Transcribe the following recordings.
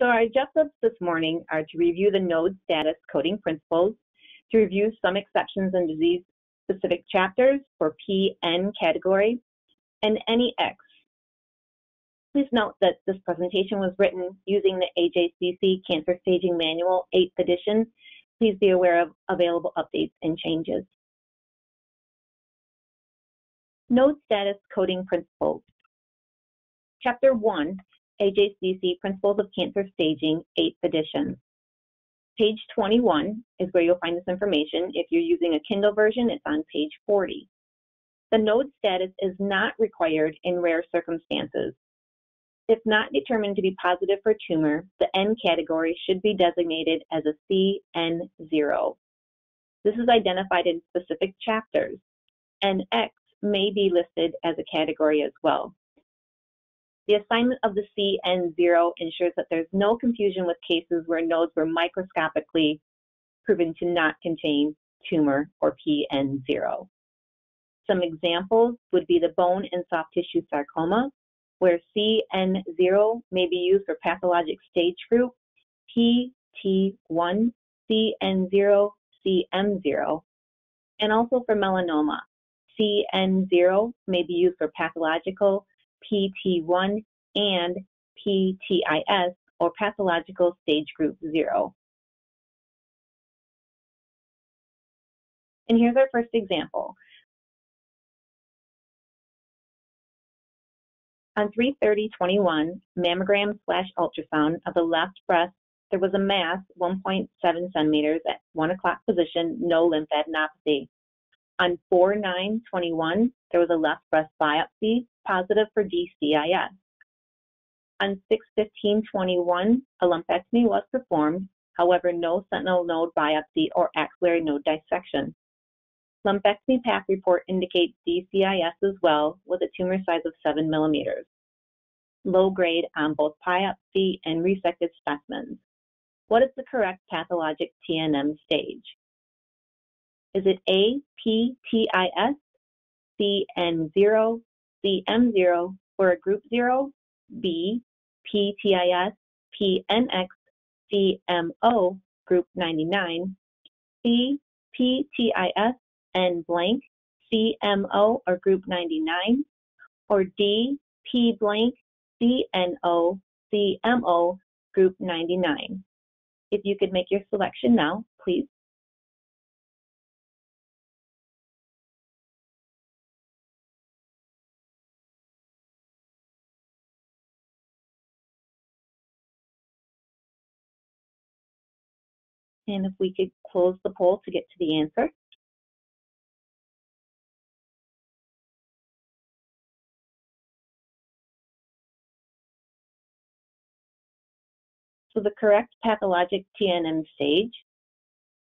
So our objectives this morning are to review the node status coding principles, to review some exceptions and disease-specific chapters for PN category, and any X. Please note that this presentation was written using the AJCC Cancer Staging Manual 8th edition. Please be aware of available updates and changes. Node status coding principles. Chapter 1, AJCC Principles of Cancer Staging, 8th edition. Page 21 is where you'll find this information. If you're using a Kindle version, it's on page 40. The node status is not required in rare circumstances. If not determined to be positive for tumor, the N category should be designated as a CN0. This is identified in specific chapters, and X may be listed as a category as well. The assignment of the CN0 ensures that there's no confusion with cases where nodes were microscopically proven to not contain tumor or PN0. Some examples would be the bone and soft tissue sarcoma, where CN0 may be used for pathologic stage group PT1, CN0, CM0, and also for melanoma. CN0 may be used for pathological PT1 and PTIS or pathological stage group 0. And here's our first example. On 33021, mammogram slash ultrasound of the left breast, there was a mass 1.7 centimeters at 1 o'clock position, no lymphadenopathy. On 4921, there was a left breast biopsy positive for DCIS. On 61521, a lumpectomy was performed, however, no sentinel node biopsy or axillary node dissection. Lumpectomy path report indicates DCIS as well with a tumor size of 7 millimeters. Low grade on both biopsy and resected specimens. What is the correct pathologic TNM stage? Is it A, P, T, I, S, C, N, 0, C, M, 0, or a group 0? B, P, T, I, S, P, N, X, C, M, O, group 99, C, P, T, I, S, N blank, CMO or group 99, or D, P blank, CNO, CMO, group 99. If you could make your selection now, please. And if we could close the poll to get to the answer. So the correct pathologic TNM stage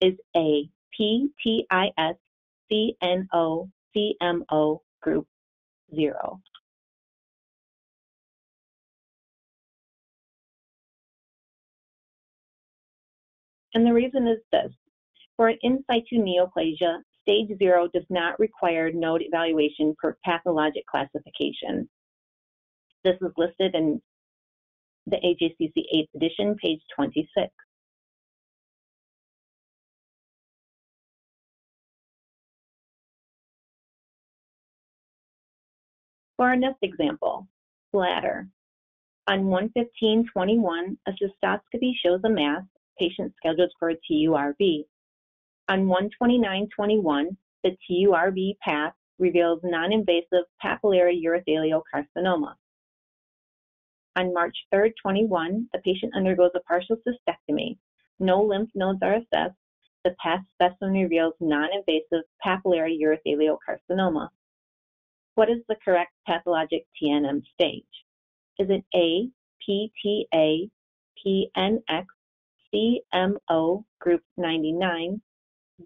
is A, PTIS CNO CMO group 0. And the reason is this. For an in situ neoplasia, stage 0 does not require node evaluation for pathologic classification. This is listed in the AJCC 8th edition, page 26. For our next example, bladder. On 11521, a cystoscopy shows a mass, patient scheduled for a TURB. On 12921, the TURB path reveals non-invasive papillary urothelial carcinoma. On March 3, 21, the patient undergoes a partial cystectomy. No lymph nodes are assessed. The path specimen reveals non-invasive papillary urothelial carcinoma. What is the correct pathologic TNM stage? Is it A, PTA, PNX, CMO, group 99,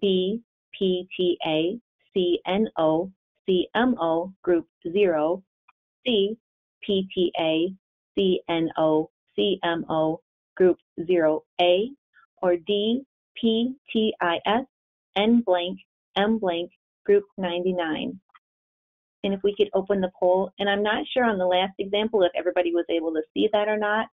B, PTA, CNO, CMO, group 0, C, PTA, CNO, CMO, group 0A, or D, PTIS, N blank, M blank, group 99. And if we could open the poll, and I'm not sure on the last example if everybody was able to see that or not,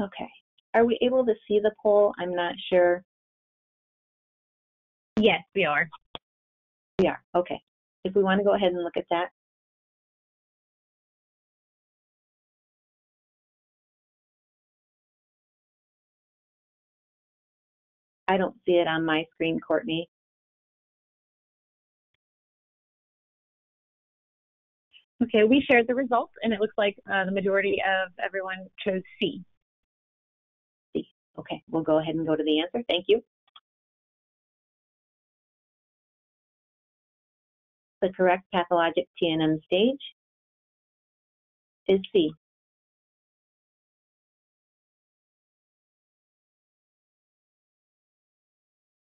Okay. Are we able to see the poll? I'm not sure. Yes, we are. We are. Okay. If we want to go ahead and look at that. I don't see it on my screen, Courtney. Okay, we shared the results, and it looks like uh, the majority of everyone chose C. Okay, we'll go ahead and go to the answer. Thank you. The correct pathologic TNM stage is C.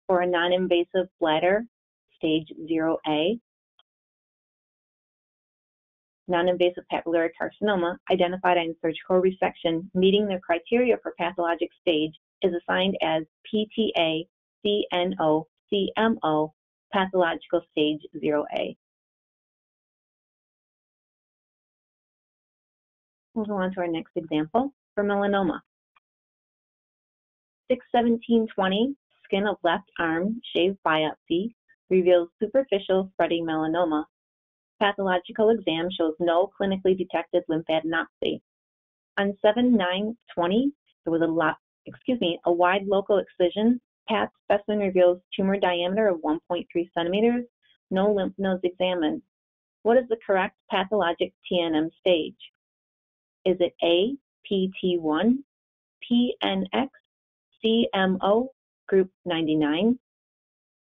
For a non-invasive bladder, stage 0A, non-invasive papillary carcinoma identified on surgical resection meeting the criteria for pathologic stage is assigned as PTA CNO CMO pathological stage 0A. We'll on to our next example for melanoma. 61720, skin of left arm, shaved biopsy, reveals superficial spreading melanoma pathological exam shows no clinically detected lymphadenopathy. On 7-9-20, there was a lot, excuse me, a wide local excision. Path specimen reveals tumor diameter of 1.3 centimeters, no lymph nodes examined. What is the correct pathologic TNM stage? Is it A, PT1, PNX, CMO, group 99,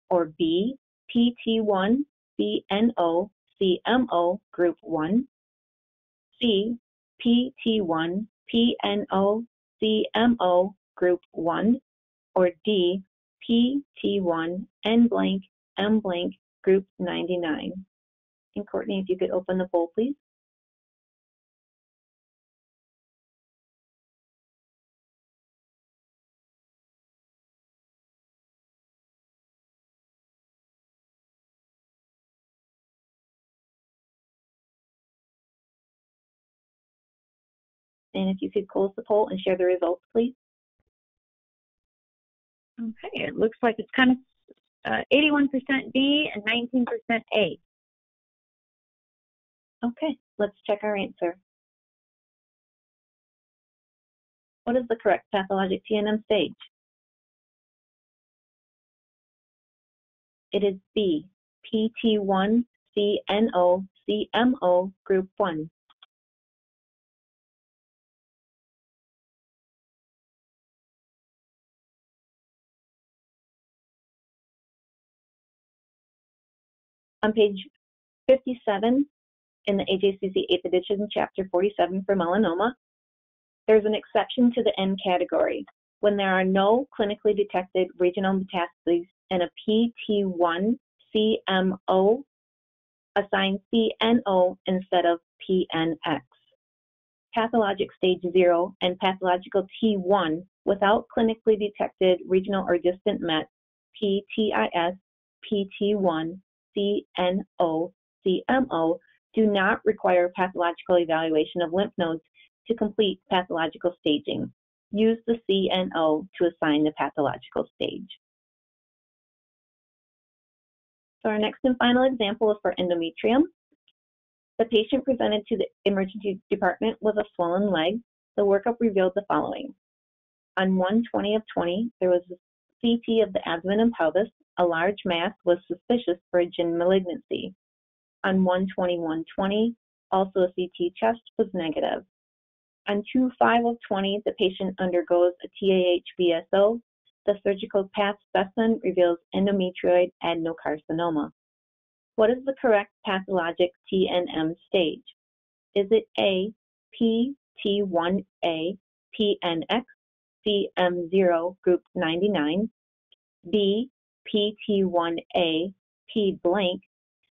or B, PT1, CNO, CMO Group 1, C, PT1 PNO CMO Group 1, or D, PT1 N blank M blank Group 99. And Courtney, if you could open the poll, please. And if you could close the poll and share the results, please. Okay, it looks like it's kind of 81% uh, B and 19% A. Okay, let's check our answer. What is the correct pathologic TNM stage? It is B, PT1 CNO CMO group 1. On page 57 in the AJCC 8th edition, chapter 47 for melanoma, there's an exception to the N category when there are no clinically detected regional metastases and a PT1 CMO assigned CNO instead of PNX. Pathologic stage 0 and pathological T1 without clinically detected regional or distant MET, PTIS, PT1, CNO, CMO do not require pathological evaluation of lymph nodes to complete pathological staging. Use the CNO to assign the pathological stage. So our next and final example is for endometrium. The patient presented to the emergency department with a swollen leg. The workup revealed the following. On 120 of 20, there was a CT of the abdomen and pelvis, a large mass was suspicious for a gyn malignancy. On 12120, also a CT chest was negative. On 25 of 20, the patient undergoes a TAH-BSO. The surgical path specimen reveals endometrioid adenocarcinoma. What is the correct pathologic TNM stage? Is it A, PT1A, PNX, CM0, group 99, B, PT1A, P blank,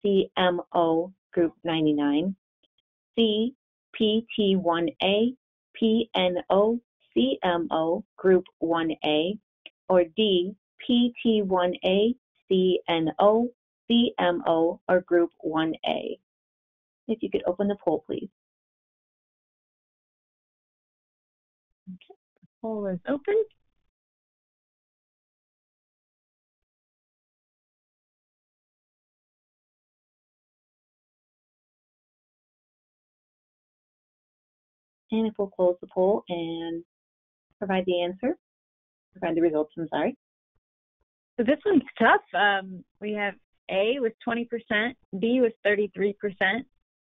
CMO group 99, C, PT1A, PNO, CMO group 1A, or D, PT1A, CNO, CMO, or group 1A. If you could open the poll, please. Okay, the Poll is open. And if we'll close the poll and provide the answer, provide the results, I'm sorry. So this one's tough. Um, we have A was 20%, B was 33%,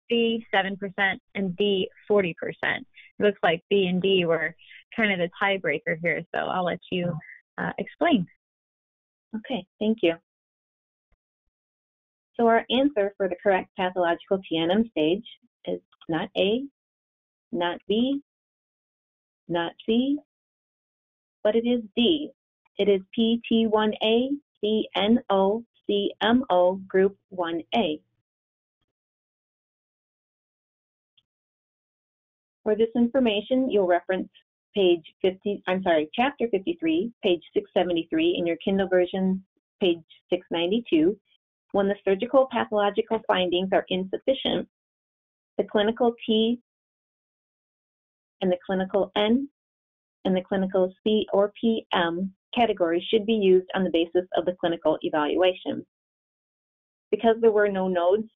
C 7%, and D 40%. It looks like B and D were kind of the tiebreaker here, so I'll let you uh, explain. Okay, thank you. So our answer for the correct pathological TNM stage is not A, not B, not C, but it is D. It is PT1A CNO CMO Group 1A. For this information, you'll reference page 50, I'm sorry, chapter 53, page 673 in your Kindle version, page 692. When the surgical pathological findings are insufficient, the clinical T and the clinical N and the clinical C or PM category should be used on the basis of the clinical evaluation. Because there were no nodes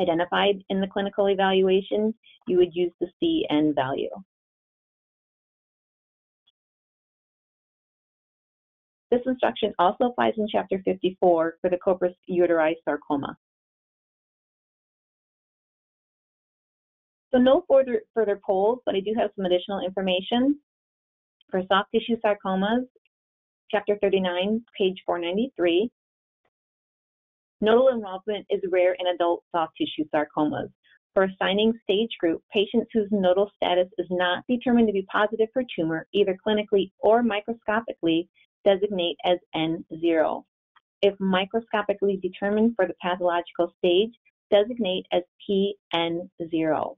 identified in the clinical evaluation, you would use the CN value. This instruction also applies in Chapter 54 for the corpus uteri sarcoma. So no further, further polls, but I do have some additional information. For soft tissue sarcomas, Chapter 39, page 493, nodal involvement is rare in adult soft tissue sarcomas. For assigning stage group, patients whose nodal status is not determined to be positive for tumor, either clinically or microscopically, designate as N0. If microscopically determined for the pathological stage, designate as PN0.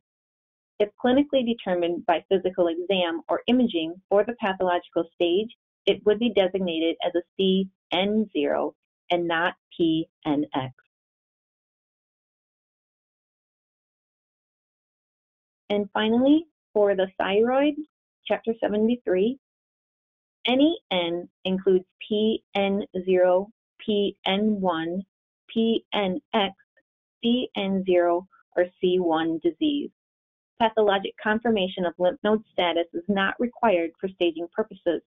If clinically determined by physical exam or imaging for the pathological stage, it would be designated as a CN0 and not PNX. And finally, for the thyroid, chapter 73, any N includes PN0, PN1, PNX, CN0, or C1 disease. Pathologic confirmation of lymph node status is not required for staging purposes.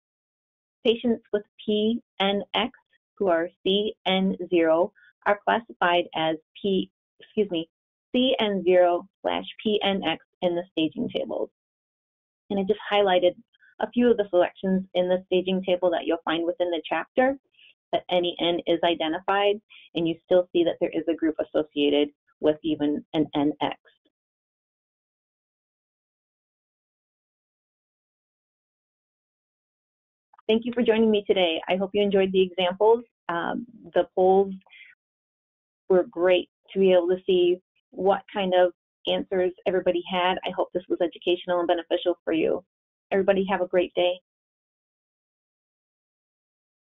Patients with PNX who are CN0 are classified as P, excuse me, CN0 slash PNX in the staging tables. And I just highlighted a few of the selections in the staging table that you'll find within the chapter that any N is identified, and you still see that there is a group associated with even an NX. Thank you for joining me today. I hope you enjoyed the examples. Um, the polls were great to be able to see what kind of answers everybody had. I hope this was educational and beneficial for you. Everybody have a great day.